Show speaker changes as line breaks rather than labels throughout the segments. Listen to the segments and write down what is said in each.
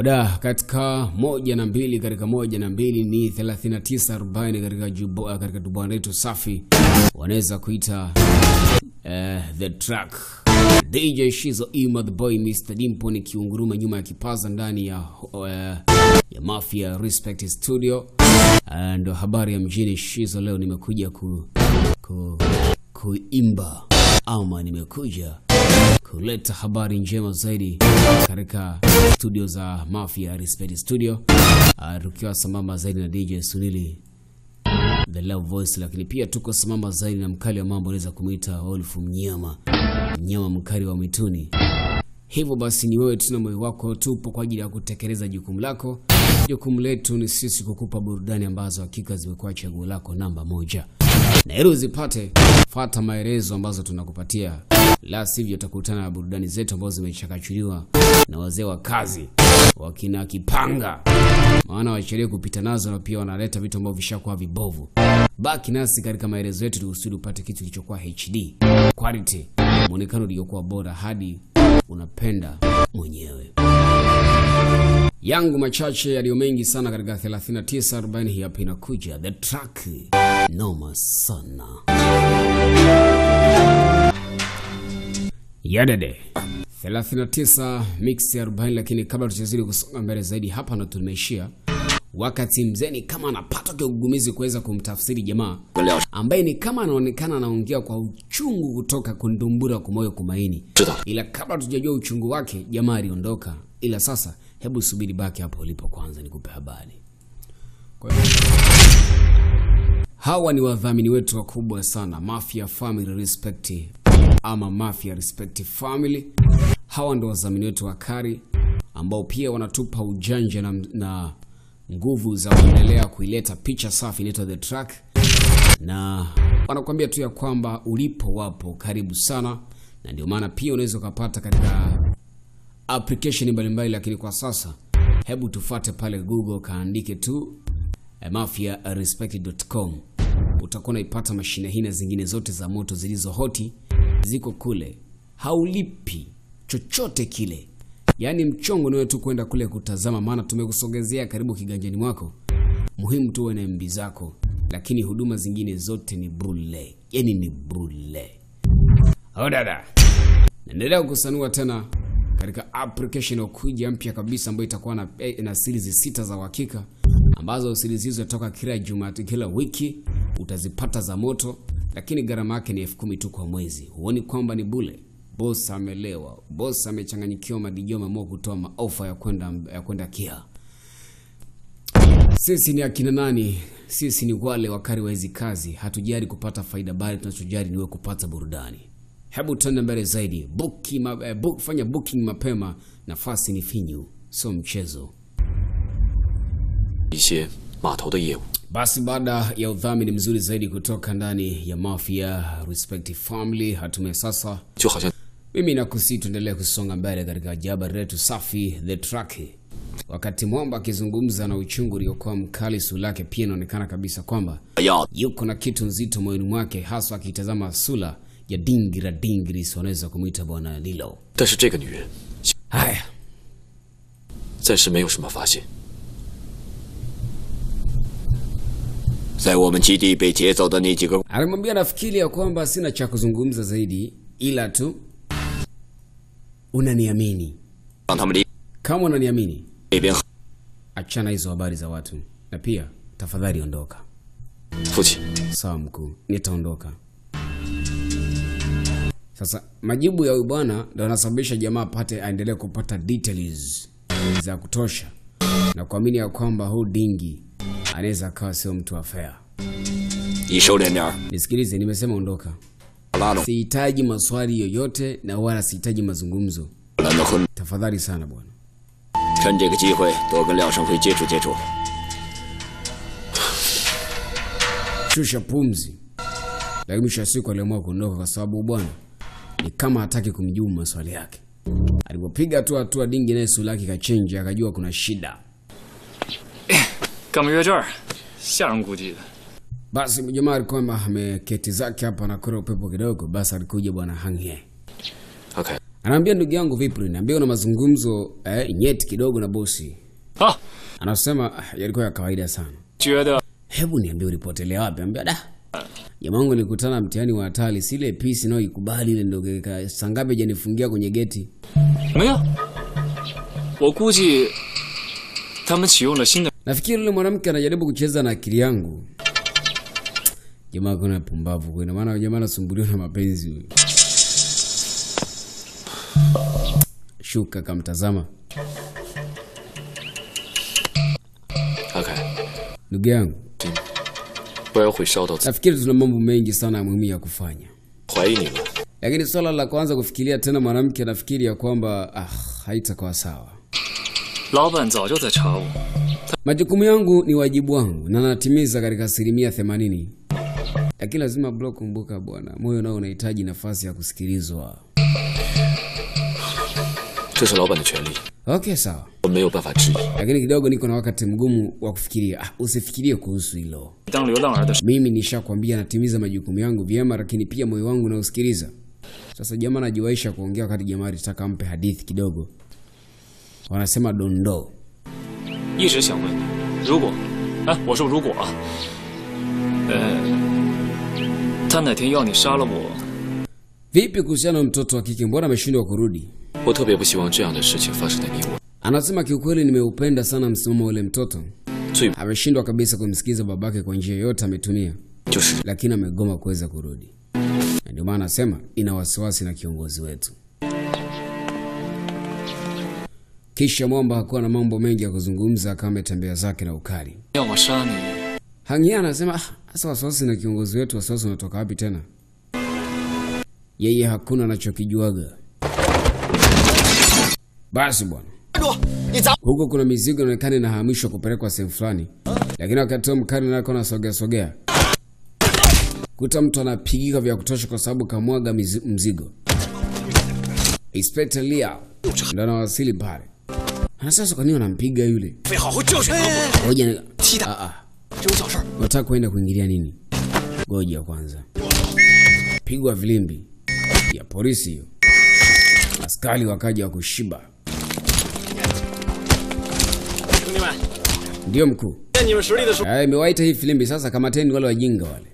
Oda katika moja na mbili katika moja na mbili ni 3940 katika jubo, katika dubwana letu safi wanaweza kuita uh, the track DJ Shizo Ima the boy Mr Dimpo ni kiunguruma nyuma ya kipaza ndani ya uh, ya Mafia Respect Studio. Eh, Ndo habari ya mjini Shizo. Leo nimekuja ku, ku, kuimba ama nimekuja kuleta habari njema zaidi katika studio za Mafia Respect Studio, uh, tukiwa sambamba zaidi na DJ Sunili the love voice, lakini pia tuko sambamba zaidi na mkali wa mambo, unaweza kumwita Wolf Mnyama, mnyama mkali wa mituni. Hivyo basi ni wewe tuna moyo wako, tupo kwa ajili ya kutekeleza jukumu lako. Jukumu letu ni sisi kukupa burudani ambazo hakika zimekuwa chaguo lako namba moja, na ili uzipate, fata maelezo ambazo tunakupatia, la sivyo utakutana na burudani zetu ambazo zimechakachuliwa na wazee wa kazi wakina Kipanga, maana wachelewe kupita nazo, na pia wanaleta vitu ambavyo vishakuwa vibovu. Baki nasi katika maelezo yetu, kusudi upate kitu kilichokuwa HD quality, muonekano uliokuwa bora hadi unapenda mwenyewe. Yangu machache yaliyo mengi sana katika 3940 hii hapa inakuja the track noma sana yadede 39 mix ya 40, lakini kabla tuchazidi kusonga mbele zaidi, hapa ndo tumeishia wakati mzeni kama anapata kigugumizi kuweza kumtafsiri jamaa ambaye ni kama anaonekana anaongea kwa uchungu kutoka kundumbura kwa moyo kumaini, ila kabla tujajua uchungu wake jamaa aliondoka. Ila sasa, hebu subiri, baki hapo ulipo kwanza, nikupe habari. Hawa ni wadhamini wetu wakubwa sana, Mafia Family Respect ama Mafia Respect Family. Hawa ndio wadhamini wetu wakari ambao pia wanatupa ujanja na, na nguvu za kuendelea kuileta picha safi inaitwa The Track, na wanakuambia tu ya kwamba ulipo wapo karibu sana, na ndio maana pia unaweza ukapata katika application mbalimbali, lakini kwa sasa hebu tufate pale Google, kaandike tu eh, mafiarespect.com utakuwa unaipata mashine hii na zingine zote za moto zilizo hoti ziko kule, haulipi chochote kile. Yaani mchongo niwe tu kwenda kule kutazama, maana tumekusogezea karibu kiganjani mwako. Muhimu tu uwe na MB zako, lakini huduma zingine zote ni bure, yaani ni bure. Au dada, naendelea kukusanua tena katika application kuja mpya kabisa ambayo itakuwa na, eh, na series sita za uhakika ambazo series hizo toka kila Jumatatu, kila wiki. Utazipata za moto, lakini gharama yake ni elfu kumi tu kwa mwezi. Huoni kwamba ni bure? Boss amelewa, boss amechanganyikiwa, madijo ameamua kutoa maofa ya kwenda ya kwenda kia. Sisi ni akina nani? Sisi ni wale wakari wa hizi kazi, hatujali kupata faida, bali tunachojali niwe kupata burudani. Hebu tuende mbele zaidi, Booki, ma, eh, book, fanya booking mapema, nafasi ni finyu, sio mchezo.
一些码头的业务。
Basi baada ya udhamini mzuri zaidi kutoka ndani ya Mafia Respect Family, hatume sasa
就好像
mimi nakusi tuendelee kusonga mbele katika jabari letu safi the track. Wakati mwamba akizungumza na uchungu uliokuwa mkali, sura yake pia inaonekana kabisa kwamba
要
yuko na kitu nzito moyoni mwake, haswa akitazama sura ya dingira dingris, wanaweza kumwita bwana Lilo.
但是这个女人
Haya,
暂时没有什么发现。 在我们基地被劫走的那几个，
alimwambia nafikiri ya kwamba sina cha kuzungumza zaidi, ila tu unaniamini.
让他们离
Kama unaniamini,
那边。
achana hizo habari za watu, na pia tafadhali ondoka.
父亲，
Sawa mkuu, nitaondoka. Sasa majibu ya huyu bwana ndo anasababisha jamaa apate aendelee kupata details za kutosha na kuamini ya kwamba huu dingi anaweza akawa sio mtu wa fair.
你收敛点儿，
Nisikilize, nimesema ondoka.
拉拢
Sihitaji maswali yoyote na wala sihitaji mazungumzo.
兰的婚，
Tafadhali sana bwana.
趁这个机会多跟廖胜辉接触接触。
Shusha pumzi. Lakini mwisho wa siku aliamua kuondoka kwa sababu bwana ni kama hataki kumjibu maswali yake. Alipopiga tu hatua dingi, naye sura yake ikachenji, akajua kuna shida.
干嘛约这儿？吓人估计的。
basi jamaa alikuwa ameketi zake hapa anakora upepo kidogo, basi alikuja bwana Hang'e.
Okay.
Anaambia ndugu yangu vipi, niambia una mazungumzo eh, nyeti kidogo na bosi.
Ah.
Anasema yalikuwa ya kawaida sana.
Jua
Hebu niambie ulipotelea wapi? Ambia da. Jamangu nilikutana mtihani wa hatari, sile pisi nao ikubali ile ndio sangabe janifungia kwenye geti.
Maya. Wakuji.
Nafikiri yule mwanamke anajaribu kucheza na akili yangu jamaa kuna pumbavu kwa maana jamaa anasumbuliwa na mapenzi huyo. Shuka kamtazama.
Okay.
Ndugu yangu. Nafikiri tuna mambo mengi sana muhimu ya kufanya. Lakini swala la kwanza kufikiria tena mwanamke nafikiri ya kwamba ah, haitakuwa sawa. Majukumu yangu ni wajibu wangu na natimiza katika asilimia themanini lakini lazima bro, kumbuka bwana, moyo nao unahitaji nafasi ya kusikilizwa. Okay, sawa. Lakini kidogo niko na wakati mgumu wa kufikiria. Ah, usifikirie kuhusu hilo. Mimi nishakwambia natimiza majukumu yangu vyema, lakini pia moyo wangu nausikiliza. Sasa jamaa anajiwaisha kuongea wakati jamaa alitaka ampe hadithi kidogo, wanasema dondoo
ah, 他哪天要你杀了我，
Vipi kuhusiana na mtoto wa kike, mbona ameshindwa kurudi?
我特别不希望这样的事情发生在你我。
Anasema kiukweli, nimeupenda sana msimamo wa ule mtoto.
最
Ameshindwa kabisa kumsikiza babake kwa njia yoyote ametumia,
就是，
lakini amegoma kuweza kurudi, na ndio maana anasema ina wasiwasi na kiongozi wetu. Kisha mwamba hakuwa na mambo mengi ya kuzungumza, akawa ametembea zake na ukali.
要我杀你，
Hangia anasema "Ah, sasa wasiwasi na kiongozi wetu, wasiwasi unatoka wapi tena? Yeye hakuna anachokijuaga. Basi bwana, huko kuna mizigo inaonekana inahamishwa kupelekwa sehemu fulani, lakini wakati huo mkali nako anasogea sogea, kuta mtu anapigika vya kutosha kwa sababu kamwaga mzigo. Inspector Liao ndo anawasili pale. Sasa kwa nini wanampiga yule?
费
Unataka kuenda kuingilia nini? Ngoja kwanza. Pigwa vilimbi ya polisi hiyo, askari wakaja wa kushiba. ndio mkuu, eh, imewaita hii filimbi sasa. Kamateni wale wajinga wale,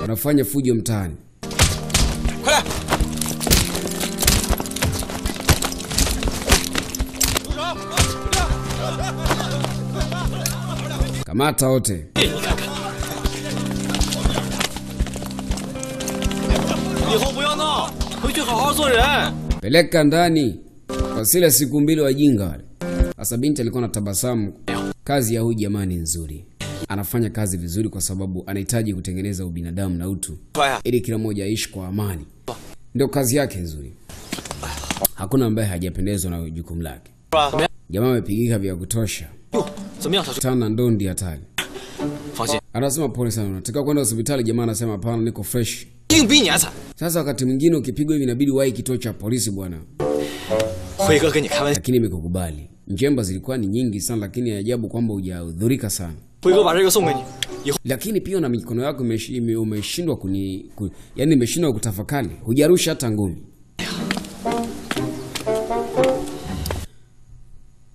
wanafanya fujo mtaani. Kamata wote. Peleka ndani kwa sila siku mbili wajinga wale. Sasa binti alikuwa na tabasamu. Kazi ya huyu jamani nzuri, anafanya kazi vizuri kwa sababu anahitaji kutengeneza ubinadamu na utu, ili kila mmoja aishi kwa amani. Ndio kazi yake nzuri, hakuna ambaye hajapendezwa na jukumu lake. Jamaa amepigika vya kutosha. Tana ndo
ndi hatari.
Anasema pole sana, unataka kwenda hospitali? Jamaa anasema hapana, niko fresh. Sasa wakati mwingine ukipigwa hivi inabidi wahi kituo cha polisi bwana. Lakini imekukubali. Njemba zilikuwa ni nyingi sana, lakini ajabu kwamba hujahudhurika sana. Lakini pia na mikono yako umeshindwa kuni, kuni, yani imeshindwa kutafakari, hujarusha hata ngumi.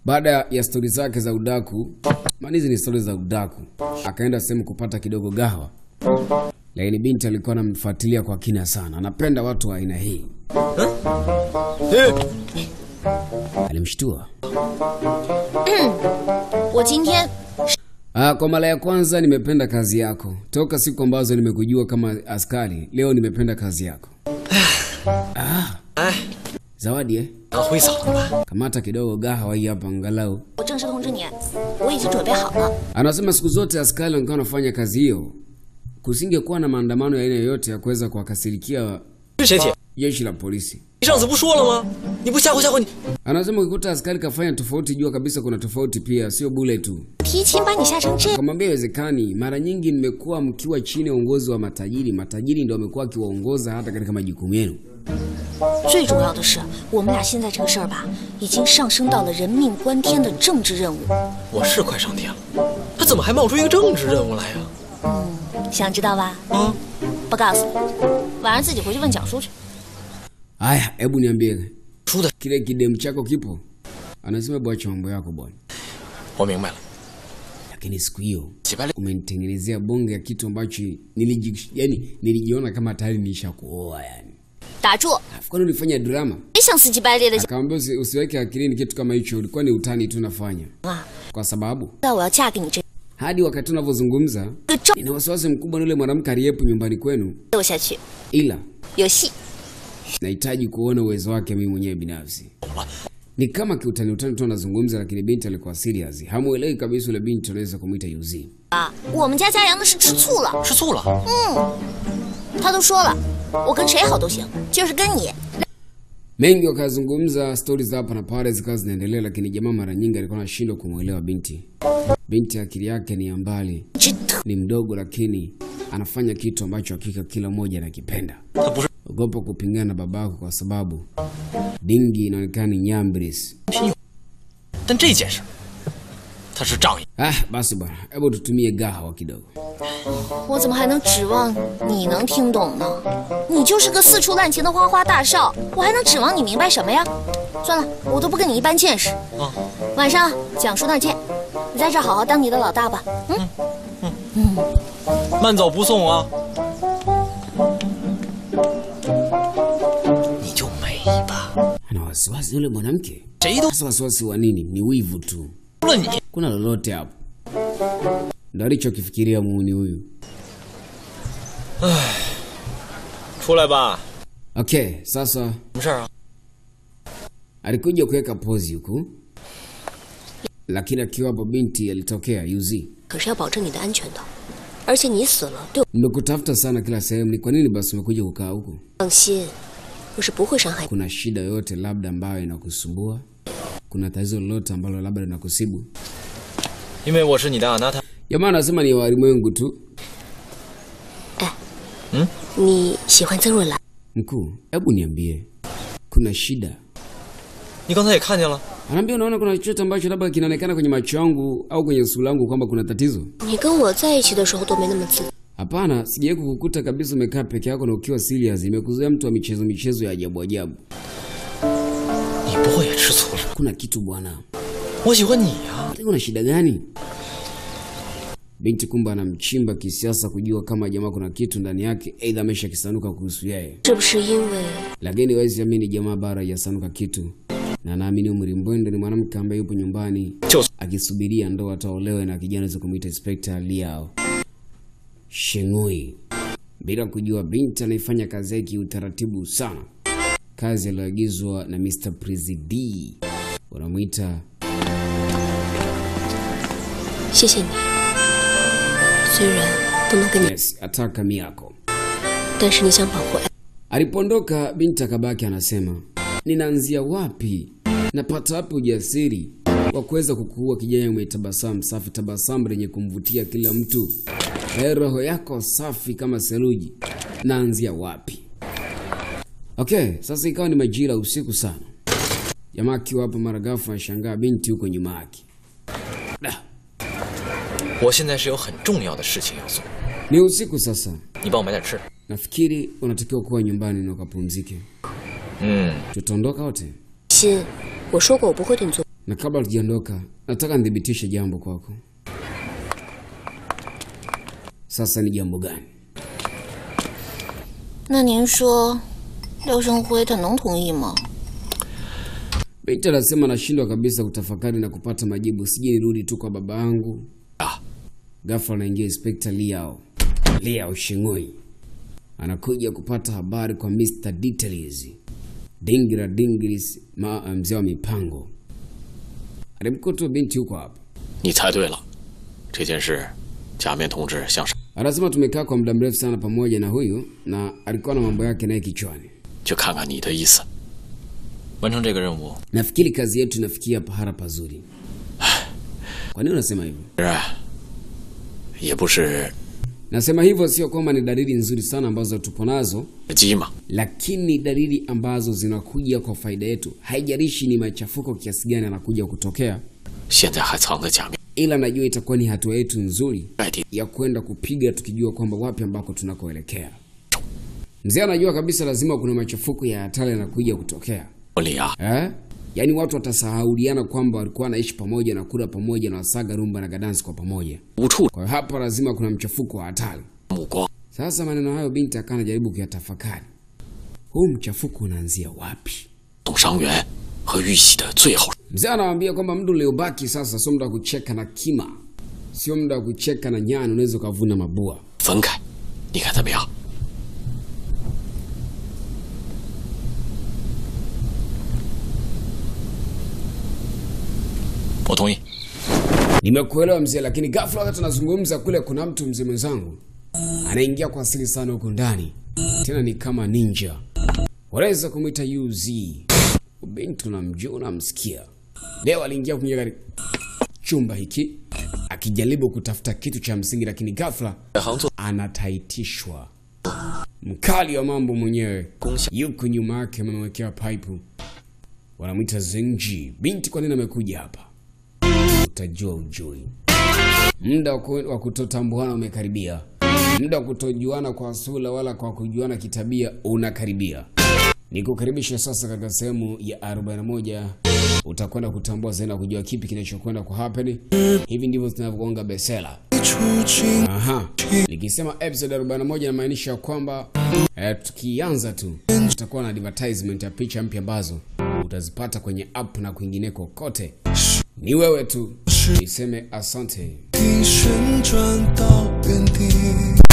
baada ya stori zake za udaku, maana hizi ni stori za udaku, akaenda sehemu kupata kidogo gawa lakini binti alikuwa anamfuatilia kwa kina sana. Anapenda watu wa aina hii
eh? Alimshtua. Hmm.
Ah, kwa mara ya kwanza nimependa kazi yako toka siku ambazo nimekujua kama askari. Leo nimependa kazi yako ah.
ah. ah.
Zawadi eh? Kamata kidogo gahawa hii hapa angalau. Anasema siku zote askari wangekuwa wanafanya kazi hiyo, kusingekuwa na maandamano ya aina yoyote ya kuweza kuwakasirikia jeshi la polisi. Anasema ukikuta askari kafanya tofauti, jua kabisa kuna tofauti pia, sio bule tu. Kamwambia iwezekani. Mara nyingi mmekuwa mkiwa chini ya uongozi wa matajiri, matajiri ndio wamekuwa akiwaongoza hata katika majukumu yenu.
最重要的是，我们俩现在这个事儿吧，已经上升到了人命关天的政治任务。
我是快上天了，他怎么还冒出一个政治任务来呀？
想知道吧？
嗯，
不告诉你，晚上自己回去问蒋叔去。
哎呀，哎不娘别叔的。
我明白了，
给你 squeeze。
打住！
Alafu kwani ulifanya drama?
别想死乞白赖的
Akamwambia usi, usiweke akilini kitu kama hicho, ulikuwa ni utani tu nafanya.
啊！
Kwa sababu
那我要嫁给你这
hadi wakati unavyozungumza
个赵
nina wasiwasi mkubwa na yule mwanamke aliyepo nyumbani kwenu,
斗下去
ila
有戏。
nahitaji kuona uwezo wake mimi mwenyewe binafsi. Ni kama kiutani utani tu anazungumza, lakini binti alikuwa serious. Hamuelewi kabisa yule binti anaweza kumuita Yuzi.
啊，我们家家阳的是吃醋了，
吃醋了。
他都说了， 我跟谁好都行，就是跟你
Mengi wakazungumza, stori za hapa na pale zikawa zinaendelea, lakini jamaa mara nyingi alikuwa anashindwa kumwelewa binti. Binti akili yake ni ya mbali,
只特
ni mdogo, lakini anafanya kitu ambacho hakika kila mmoja anakipenda.
他不是
Ogopa kupingana na babako kwa sababu dingi inaonekana ni nyambris.
但这件事，他是仗义。
Ah, basi bwana, hebu tutumie gahawa kidogo.
我怎么还能指望你能听懂呢？你就是个四处滥情的花花大少，我还能指望你明白什么呀？算了，我都不跟你一般见识。
啊，
晚上蒋叔那儿见，你在这儿好好当你的老大吧。嗯嗯嗯，
慢走不送啊！你就美吧.谁都
Sasa wasiwasi wa nini? Ni wivu tu.
除了你。
Kuna lolote hapo? ndo alichokifikiria muuni huyu. Okay, sasa alikuja kuweka pozi huku, lakini akiwapo binti alitokea Yuzi. Nimekutafuta sana kila sehemu, ni kwa nini basi umekuja kukaa huku? Kuna shida yoyote labda ambayo inakusumbua? Kuna tatizo lolote ambalo labda linakusibu? Jamaa anasema ni walimwengu tu.
Eh, hmm? Ni shihan Zerula.
Mkuu, hebu niambie kuna shida?
ni kwanza ye kanya la
anambia, unaona kuna chochote ambacho labda kinaonekana kwenye macho yangu au kwenye sura yangu kwamba kuna tatizo? Hapana, sijawahi kukukuta kabisa umekaa peke yako na ukiwa serious. Nimekuzoea mtu wa michezo michezo ya ajabu ajabu. Kuna kitu bwana. Kuna shida gani? Binti kumba anamchimba kisiasa, kujua kama jamaa kuna kitu ndani yake, aidha amesha kisanuka kuhusu yeye. Lakini hawezi amini jamaa bara yasanuka kitu, na naamini Umri mbwendo ni mwanamke ambaye yupo nyumbani akisubiria ndoa ataolewe na kijana za kumuita Inspekta Liao Shengui, bila kujua binti anaifanya kazi yake utaratibu sana, kazi aliyoagizwa na Mr. Presidi,
wanamuita Shisheni. 虽然不能跟你，
yes, ataka Miyako.
但是你想保护爱，
Alipoondoka binti akabaki anasema, ninaanzia wapi? Napata wapi ujasiri wa kuweza kukuua kijana mwenye tabasamu safi, tabasamu lenye kumvutia kila mtu, Eh, roho yako safi kama seluji, naanzia wapi? Okay, sasa ikawa ni majira usiku sana, jamaa akiwa hapo, mara ghafla anashangaa binti huko nyuma yake. Da,
我现在是有很重要的事情要做，
ni usiku sasa,
你帮我买点吃的。
nafikiri unatakiwa kuwa nyumbani na ukapumzike.
嗯，
Tutaondoka wote.
心，我说过我不会对你做。
Na kabla tujaondoka, nataka nithibitishe jambo kwako. Sasa ni jambo gani?
那您说，廖胜辉他能同意吗？
Binti anasema anashindwa kabisa kutafakari na kupata majibu. Sije nirudi tu kwa baba yangu.
Ah.
Ghafla anaingia Inspector Liao. Liao Shingui. anakuja kupata habari kwa Mr. Details. Dingira Dingris, ma eh, mzee wa mipango. Alimkuta binti huko hapo.
Ni taidwela. Tejenshi, Jiamian tongzhi xiang
Anasema tumekaa kwa muda mrefu sana pamoja na huyu na alikuwa na mambo yake naye kichwani.
Jo kanka
ni de isi. Wancheng zhe ge.
Nafikiri kazi yetu inafikia pahala pazuri. Kwa nini unasema hivyo? Nasema hivyo sio kwamba ni dalili nzuri sana ambazo tupo nazo, lakini dalili ambazo zinakuja kwa faida yetu, haijarishi ni machafuko kiasi gani anakuja kutokea ila najua itakuwa ni hatua yetu nzuri ya kwenda kupiga tukijua kwamba wapi ambako tunakoelekea. Mzee anajua kabisa lazima kuna machafuko ya hatari yanakuja kutokea. Eh? yaani watu watasahauliana kwamba walikuwa wanaishi pamoja na kula pamoja na wasaga rumba na gadansi kwa pamoja. Kwa hiyo hapa lazima kuna mchafuko wa hatari. Sasa maneno hayo binti akawa anajaribu kuyatafakari, huu mchafuko unaanzia wapi? Mzee anawambia kwamba muda uliobaki sasa sio muda wa kucheka na kima, sio muda wa kucheka na nyani, unaweza ukavuna mabua.
我同意。
Nimekuelewa mzee, lakini ghafla wakati tunazungumza kule, kuna mtu mzee mwenzangu anaingia kwa asili sana huku ndani, tena ni kama ninja, wanaweza kumwita UZ. Binti unamjua, unamsikia. Leo aliingia kwenye gari chumba hiki akijaribu kutafuta kitu cha msingi, lakini ghafla
在杭做
anataitishwa. Mkali wa mambo mwenyewe
功效，
yuko nyuma yake, amemwekea pipe, wanamwita Zenji. Binti, kwa nini amekuja hapa? Utajua ujui. Muda wa kutotambuana umekaribia, muda wa kutojuana kwa sura wala kwa kujuana kitabia unakaribia. Nikukaribisha sasa katika sehemu ya 41 utakwenda kutambua zaidi na kujua kipi kinachokwenda ku happen. Hivi ndivyo tunavyogonga besela. Aha. Nikisema episode 41 inamaanisha kwamba eh, tukianza tu tutakuwa na advertisement ya picha mpya ambazo utazipata kwenye app na kwingineko kote Ni wewe tu niseme asante.
旋转到原地。